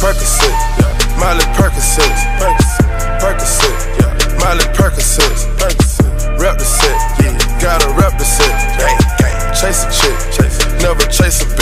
Percocet, yeah. Miley Percocet, Percocet, yeah. Miley Percocet, Percocet. Rep the set, yeah. Gotta rep the set, gang, gang. Chase a chick, chase. Never chase a bitch,